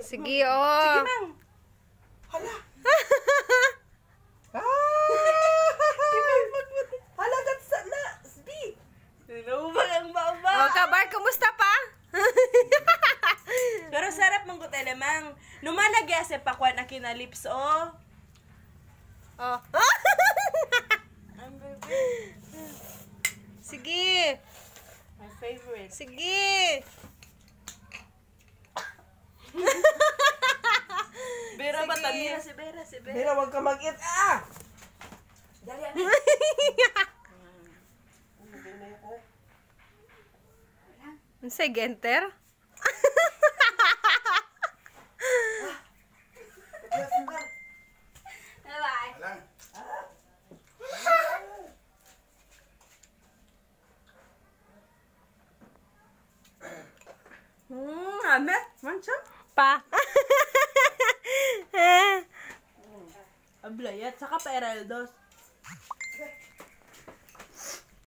Sige, oh. Sige, mang. Hala! ah! Hala, that's na! B! Ba ang baba? Oh, kabar, kumusta pa? Pero sarap mong kutele, mang. Numalagya sa pakwan na kinalips, oh. oh. Sige. My favorite. Sige. Bera ba tamira si Bera, si Bera. Mira, huwag ka mag-eat. Ah! Dali, ano? Ano say, Genter? Hmm, ame. Mancha. Pa. Ablayat. Saka pa eraldos.